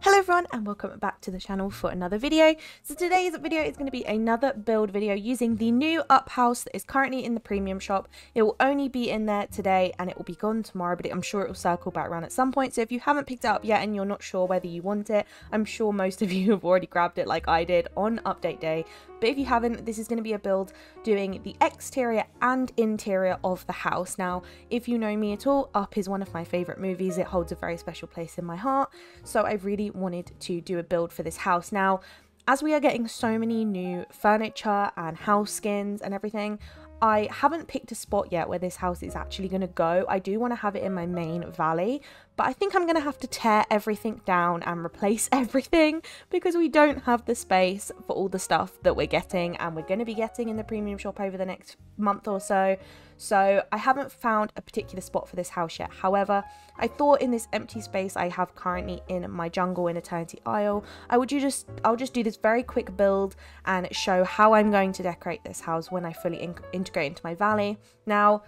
Hello everyone and welcome back to the channel for another video. So today's video is going to be another build video using the new up house that is currently in the premium shop. It will only be in there today and it will be gone tomorrow but I'm sure it will circle back around at some point. So if you haven't picked it up yet and you're not sure whether you want it, I'm sure most of you have already grabbed it like I did on update day. But if you haven't, this is going to be a build doing the exterior and interior of the house. Now, if you know me at all, Up is one of my favourite movies. It holds a very special place in my heart. So I really wanted to do a build for this house. Now, as we are getting so many new furniture and house skins and everything, I haven't picked a spot yet where this house is actually going to go. I do want to have it in my main valley, but I think I'm going to have to tear everything down and replace everything because we don't have the space for all the stuff that we're getting and we're going to be getting in the premium shop over the next month or so. So I haven't found a particular spot for this house yet. However, I thought in this empty space I have currently in my jungle in Eternity Isle, I would just I'll just do this very quick build and show how I'm going to decorate this house when I fully in integrate into my valley. Now,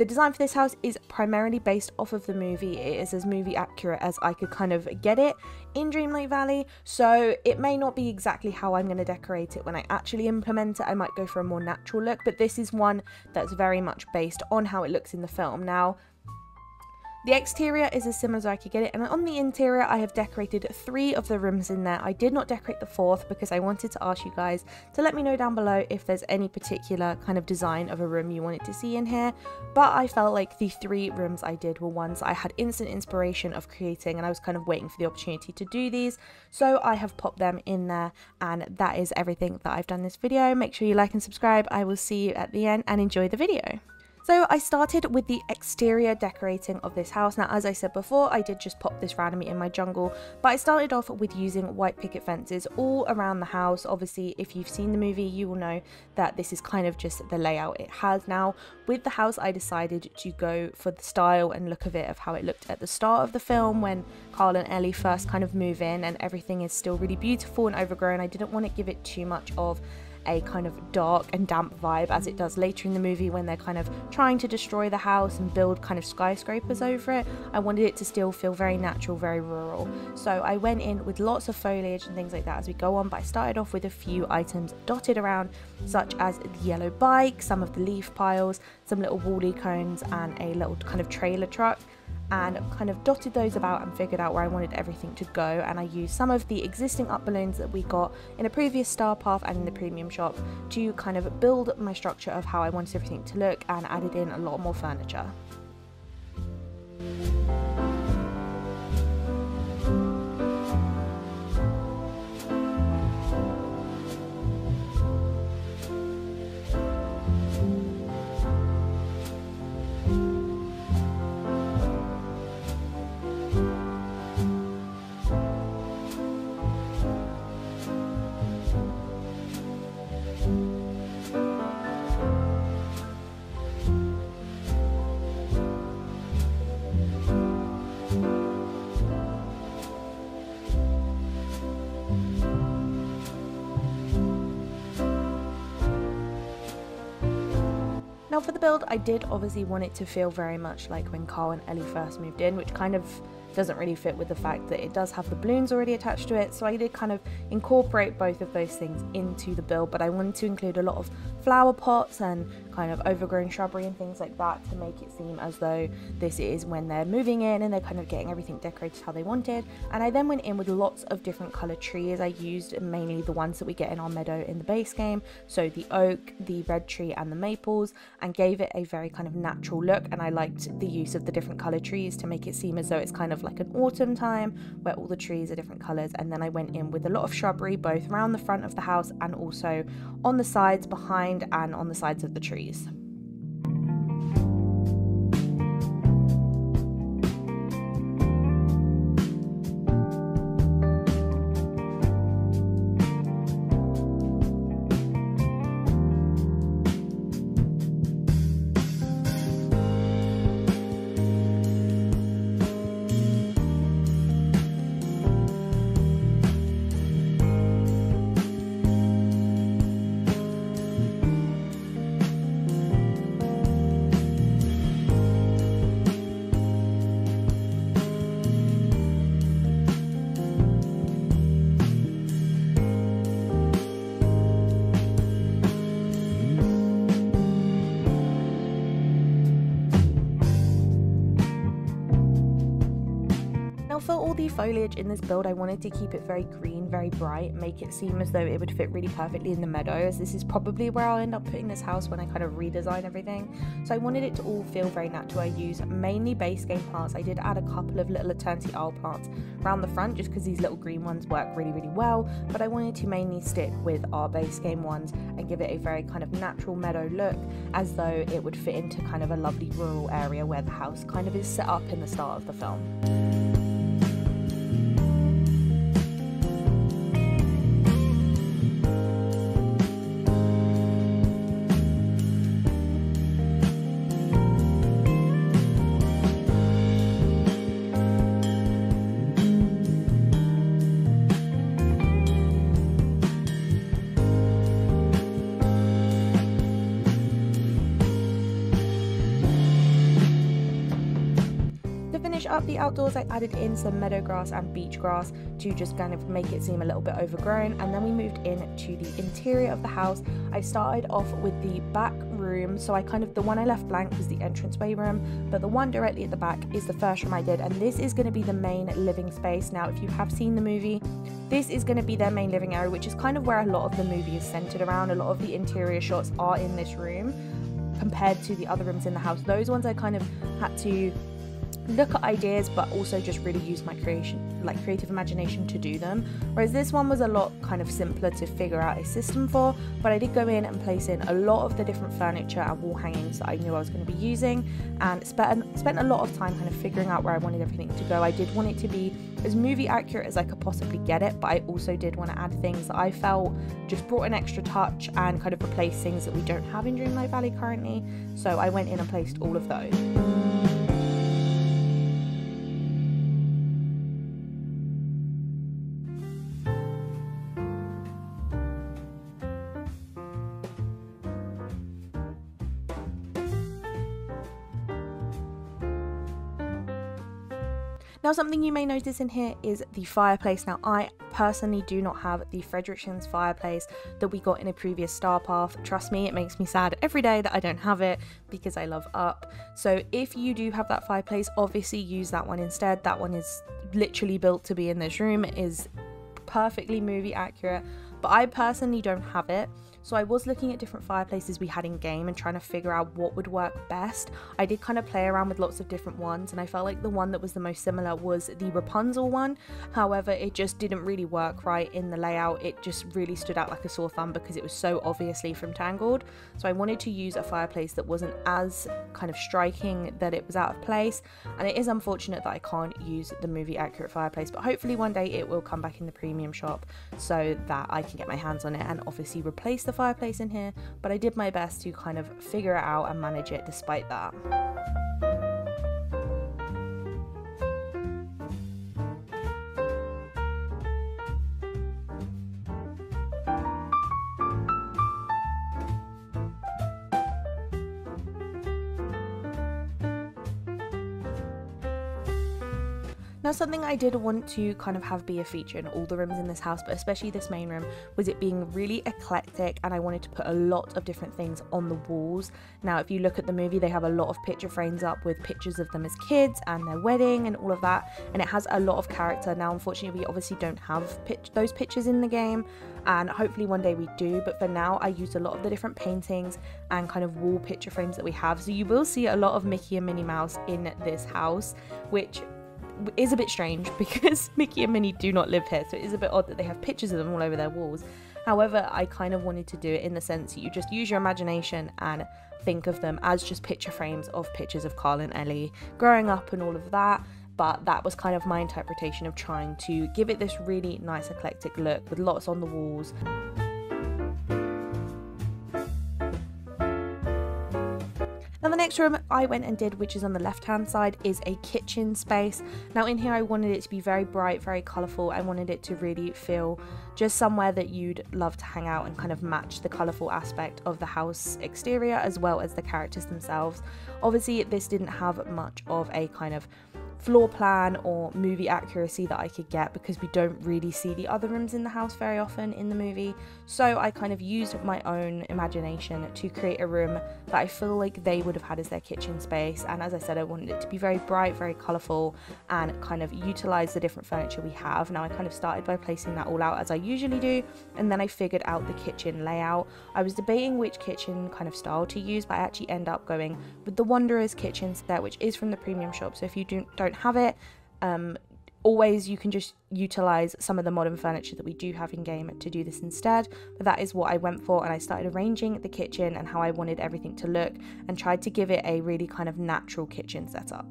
the design for this house is primarily based off of the movie. It is as movie accurate as I could kind of get it in Dreamlight Valley, so it may not be exactly how I'm going to decorate it when I actually implement it. I might go for a more natural look, but this is one that's very much based on how it looks in the film. Now, the exterior is as similar as I could get it and on the interior I have decorated three of the rooms in there. I did not decorate the fourth because I wanted to ask you guys to let me know down below if there's any particular kind of design of a room you wanted to see in here but I felt like the three rooms I did were ones I had instant inspiration of creating and I was kind of waiting for the opportunity to do these so I have popped them in there and that is everything that I've done this video. Make sure you like and subscribe. I will see you at the end and enjoy the video. So I started with the exterior decorating of this house. Now, as I said before, I did just pop this randomly in my jungle, but I started off with using white picket fences all around the house. Obviously, if you've seen the movie, you will know that this is kind of just the layout it has now. With the house, I decided to go for the style and look of it of how it looked at the start of the film when Carl and Ellie first kind of move in and everything is still really beautiful and overgrown. I didn't want to give it too much of a kind of dark and damp vibe as it does later in the movie when they're kind of trying to destroy the house and build kind of skyscrapers over it. I wanted it to still feel very natural, very rural. So I went in with lots of foliage and things like that as we go on, but I started off with a few items dotted around, such as the yellow bike, some of the leaf piles, some little wally cones, and a little kind of trailer truck and kind of dotted those about and figured out where I wanted everything to go and I used some of the existing up balloons that we got in a previous star path and in the premium shop to kind of build my structure of how I wanted everything to look and added in a lot more furniture. Now for the build, I did obviously want it to feel very much like when Carl and Ellie first moved in, which kind of doesn't really fit with the fact that it does have the balloons already attached to it. So I did kind of incorporate both of those things into the build, but I wanted to include a lot of flower pots and kind of overgrown shrubbery and things like that to make it seem as though this is when they're moving in and they're kind of getting everything decorated how they wanted. And I then went in with lots of different colored trees. I used mainly the ones that we get in our meadow in the base game. So the oak, the red tree and the maples and gave it a very kind of natural look. And I liked the use of the different colored trees to make it seem as though it's kind of like an autumn time where all the trees are different colors. And then I went in with a lot of shrubbery both around the front of the house and also on the sides behind and on the sides of the trees. Jesu. Foliage in this build, I wanted to keep it very green, very bright, make it seem as though it would fit really perfectly in the meadow, as this is probably where I'll end up putting this house when I kind of redesign everything. So I wanted it to all feel very natural. I use mainly base game plants. I did add a couple of little Eternity Isle plants around the front just because these little green ones work really, really well, but I wanted to mainly stick with our base game ones and give it a very kind of natural meadow look as though it would fit into kind of a lovely rural area where the house kind of is set up in the start of the film. Up the outdoors, I added in some meadow grass and beach grass to just kind of make it seem a little bit overgrown. And then we moved into the interior of the house. I started off with the back room. So I kind of, the one I left blank was the entranceway room, but the one directly at the back is the first room I did. And this is going to be the main living space. Now, if you have seen the movie, this is going to be their main living area, which is kind of where a lot of the movie is centered around. A lot of the interior shots are in this room compared to the other rooms in the house. Those ones I kind of had to look at ideas but also just really use my creation like creative imagination to do them. Whereas this one was a lot kind of simpler to figure out a system for but I did go in and place in a lot of the different furniture and wall hangings that I knew I was going to be using and spent, spent a lot of time kind of figuring out where I wanted everything to go. I did want it to be as movie accurate as I could possibly get it but I also did want to add things that I felt just brought an extra touch and kind of replace things that we don't have in Dreamlight Valley currently so I went in and placed all of those Now something you may notice in here is the fireplace. Now I personally do not have the Fredricksens fireplace that we got in a previous Star Path. Trust me, it makes me sad every day that I don't have it because I love Up. So if you do have that fireplace, obviously use that one instead. That one is literally built to be in this room. It is perfectly movie accurate, but I personally don't have it. So I was looking at different fireplaces we had in game and trying to figure out what would work best. I did kind of play around with lots of different ones and I felt like the one that was the most similar was the Rapunzel one. However, it just didn't really work right in the layout. It just really stood out like a sore thumb because it was so obviously from Tangled. So I wanted to use a fireplace that wasn't as kind of striking that it was out of place. And it is unfortunate that I can't use the movie accurate fireplace, but hopefully one day it will come back in the premium shop so that I can get my hands on it and obviously replace the fireplace in here, but I did my best to kind of figure it out and manage it despite that. Something I did want to kind of have be a feature in all the rooms in this house, but especially this main room, was it being really eclectic and I wanted to put a lot of different things on the walls. Now if you look at the movie, they have a lot of picture frames up with pictures of them as kids and their wedding and all of that, and it has a lot of character. Now unfortunately we obviously don't have pitch those pictures in the game, and hopefully one day we do, but for now I used a lot of the different paintings and kind of wall picture frames that we have. So you will see a lot of Mickey and Minnie Mouse in this house, which is a bit strange because Mickey and Minnie do not live here, so it is a bit odd that they have pictures of them all over their walls. However, I kind of wanted to do it in the sense that you just use your imagination and think of them as just picture frames of pictures of Carl and Ellie growing up and all of that. But that was kind of my interpretation of trying to give it this really nice eclectic look with lots on the walls. The next room I went and did, which is on the left hand side, is a kitchen space. Now in here I wanted it to be very bright, very colourful. I wanted it to really feel just somewhere that you'd love to hang out and kind of match the colourful aspect of the house exterior as well as the characters themselves. Obviously this didn't have much of a kind of floor plan or movie accuracy that I could get because we don't really see the other rooms in the house very often in the movie. So I kind of used my own imagination to create a room that I feel like they would have had as their kitchen space. And as I said, I wanted it to be very bright, very colourful, and kind of utilize the different furniture we have. Now I kind of started by placing that all out as I usually do, and then I figured out the kitchen layout. I was debating which kitchen kind of style to use, but I actually end up going with the Wanderers kitchen set, which is from the premium shop. So if you do, don't have it, um, always you can just utilize some of the modern furniture that we do have in game to do this instead. But that is what i went for and i started arranging the kitchen and how i wanted everything to look and tried to give it a really kind of natural kitchen setup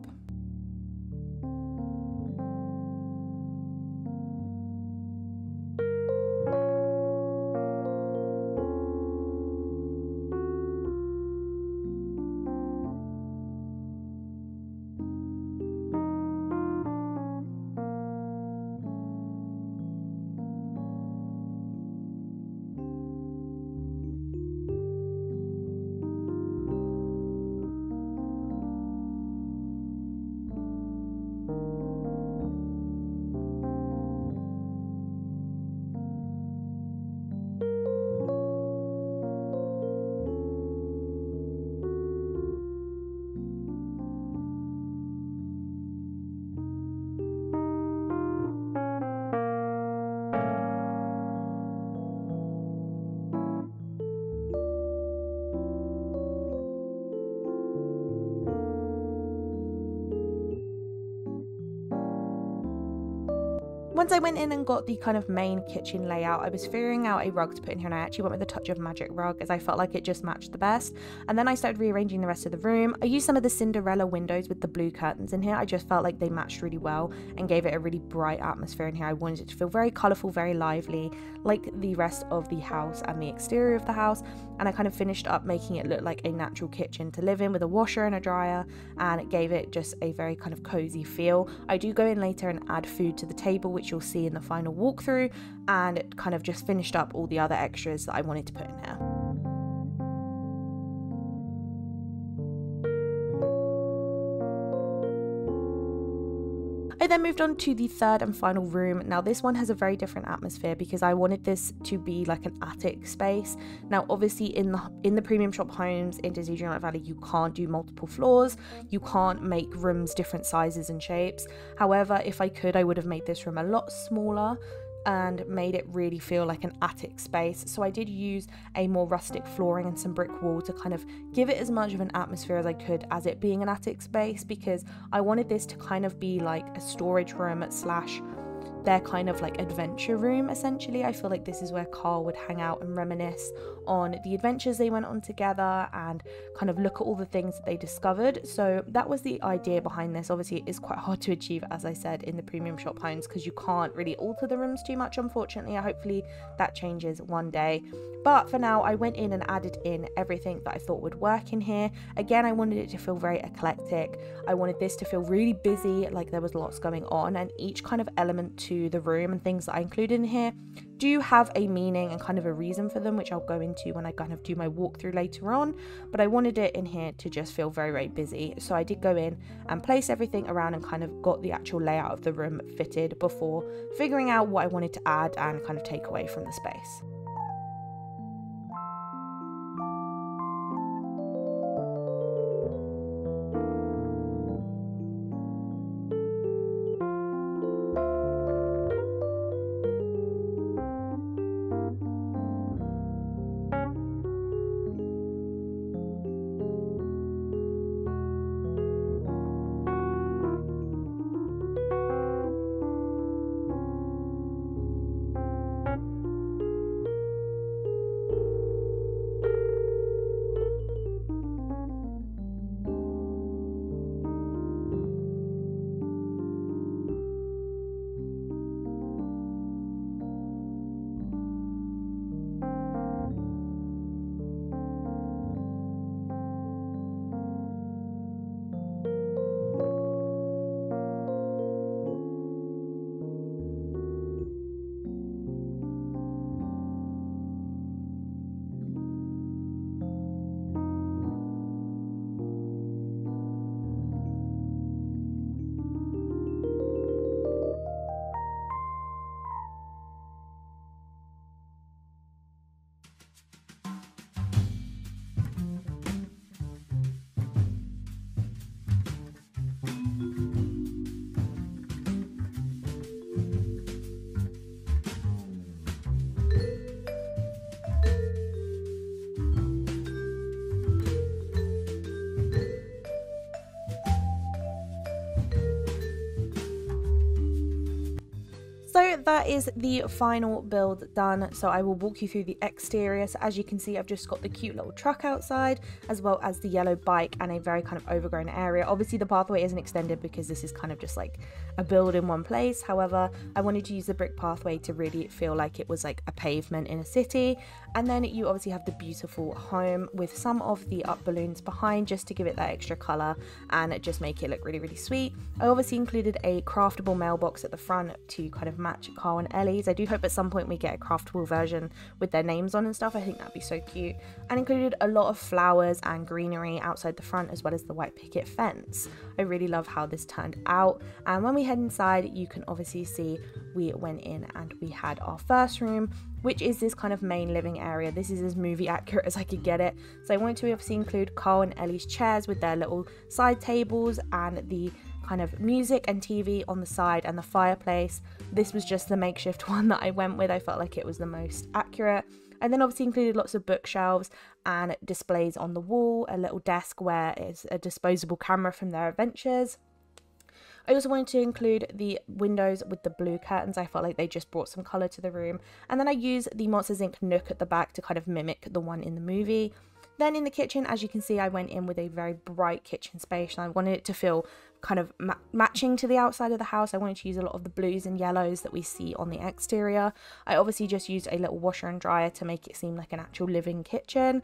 Once I went in and got the kind of main kitchen layout, I was figuring out a rug to put in here and I actually went with the touch of magic rug as I felt like it just matched the best. And then I started rearranging the rest of the room. I used some of the Cinderella windows with the blue curtains in here. I just felt like they matched really well and gave it a really bright atmosphere in here. I wanted it to feel very colourful, very lively, like the rest of the house and the exterior of the house. And I kind of finished up making it look like a natural kitchen to live in with a washer and a dryer and it gave it just a very kind of cozy feel. I do go in later and add food to the table, which you'll see in the final walkthrough, and it kind of just finished up all the other extras that I wanted to put in here. Then moved on to the third and final room. Now, this one has a very different atmosphere because I wanted this to be like an attic space. Now, obviously, in the in the premium shop homes in Disney Dreamlight Valley, you can't do multiple floors. You can't make rooms different sizes and shapes. However, if I could, I would have made this room a lot smaller and made it really feel like an attic space. So I did use a more rustic flooring and some brick wall to kind of give it as much of an atmosphere as I could as it being an attic space because I wanted this to kind of be like a storage room slash their kind of like adventure room essentially. I feel like this is where Carl would hang out and reminisce on the adventures they went on together and kind of look at all the things that they discovered. So that was the idea behind this. Obviously, it is quite hard to achieve, as I said, in the premium shop homes because you can't really alter the rooms too much, unfortunately. Hopefully, that changes one day. But for now, I went in and added in everything that I thought would work in here. Again, I wanted it to feel very eclectic. I wanted this to feel really busy, like there was lots going on, and each kind of element to the room and things that I included in here do have a meaning and kind of a reason for them, which I'll go into when I kind of do my walkthrough later on. But I wanted it in here to just feel very, very busy. So I did go in and place everything around and kind of got the actual layout of the room fitted before figuring out what I wanted to add and kind of take away from the space. That is the final build done. So I will walk you through the exterior. So as you can see, I've just got the cute little truck outside, as well as the yellow bike and a very kind of overgrown area. Obviously the pathway isn't extended because this is kind of just like a build in one place. However, I wanted to use the brick pathway to really feel like it was like a pavement in a city. And then you obviously have the beautiful home with some of the up balloons behind just to give it that extra colour and just make it look really, really sweet. I obviously included a craftable mailbox at the front to kind of match Carl and Ellie's. I do hope at some point we get a craftable version with their names on and stuff. I think that'd be so cute. And included a lot of flowers and greenery outside the front as well as the white picket fence. I really love how this turned out. And when we head inside, you can obviously see we went in and we had our first room which is this kind of main living area. This is as movie accurate as I could get it. So I wanted to obviously include Carl and Ellie's chairs with their little side tables and the kind of music and TV on the side and the fireplace. This was just the makeshift one that I went with. I felt like it was the most accurate. And then obviously included lots of bookshelves and displays on the wall, a little desk where is a disposable camera from their adventures. I also wanted to include the windows with the blue curtains. I felt like they just brought some colour to the room. And then I used the Monsters Inc. nook at the back to kind of mimic the one in the movie. Then in the kitchen, as you can see, I went in with a very bright kitchen space and I wanted it to feel kind of ma matching to the outside of the house. I wanted to use a lot of the blues and yellows that we see on the exterior. I obviously just used a little washer and dryer to make it seem like an actual living kitchen.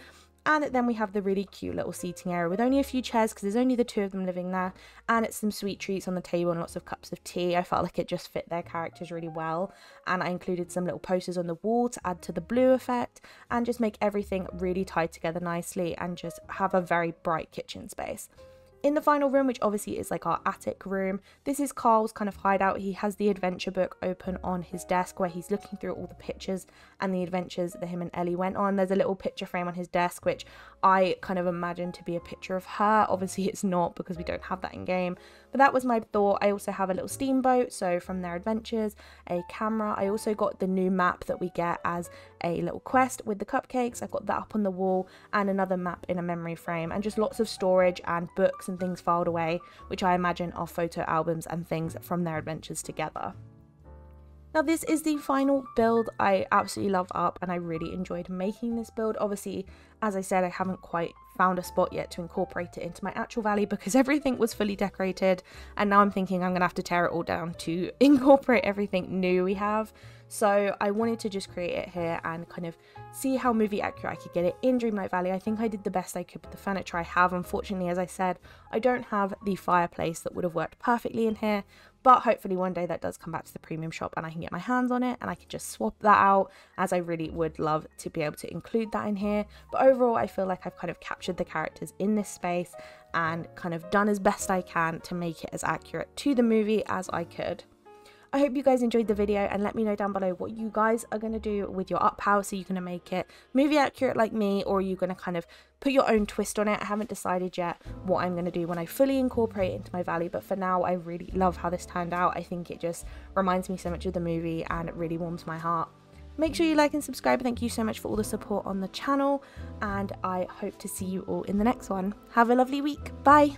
And then we have the really cute little seating area with only a few chairs because there's only the two of them living there. And it's some sweet treats on the table and lots of cups of tea. I felt like it just fit their characters really well. And I included some little posters on the wall to add to the blue effect and just make everything really tied together nicely and just have a very bright kitchen space. In the final room, which obviously is like our attic room, this is Carl's kind of hideout. He has the adventure book open on his desk where he's looking through all the pictures and the adventures that him and Ellie went on. There's a little picture frame on his desk, which I kind of imagined to be a picture of her. Obviously, it's not because we don't have that in game, but that was my thought. I also have a little steamboat, so from their adventures, a camera. I also got the new map that we get as a little quest with the cupcakes. I've got that up on the wall and another map in a memory frame, and just lots of storage and books and things filed away, which I imagine are photo albums and things from their adventures together. Now this is the final build I absolutely love up and I really enjoyed making this build. Obviously, as I said, I haven't quite found a spot yet to incorporate it into my actual valley because everything was fully decorated and now I'm thinking I'm going to have to tear it all down to incorporate everything new we have. So I wanted to just create it here and kind of see how movie accurate I could get it in Dreamlight Valley. I think I did the best I could with the furniture I have. Unfortunately, as I said, I don't have the fireplace that would have worked perfectly in here, but hopefully one day that does come back to the premium shop and I can get my hands on it and I can just swap that out as I really would love to be able to include that in here. But overall, I feel like I've kind of captured the characters in this space and kind of done as best I can to make it as accurate to the movie as I could. I hope you guys enjoyed the video and let me know down below what you guys are going to do with your up house. Are you're going to make it movie accurate like me or are you going to kind of put your own twist on it? I haven't decided yet what I'm going to do when I fully incorporate it into my valley but for now I really love how this turned out. I think it just reminds me so much of the movie and it really warms my heart. Make sure you like and subscribe. Thank you so much for all the support on the channel and I hope to see you all in the next one. Have a lovely week. Bye.